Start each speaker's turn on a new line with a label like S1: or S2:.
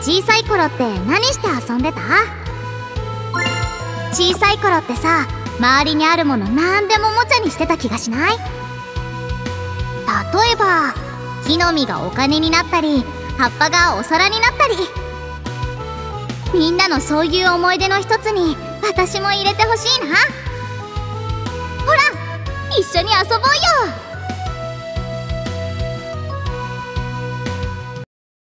S1: 小さい頃って何して遊んでた？小さい頃ってさ周りにあるもの何でもおもちゃにしてた気がしない？例えば木の実がお金になったり葉っぱがお皿になったり。みんなのそういう思い出の一つに私も入れてほしいな。ほら一緒に遊ぼうよ。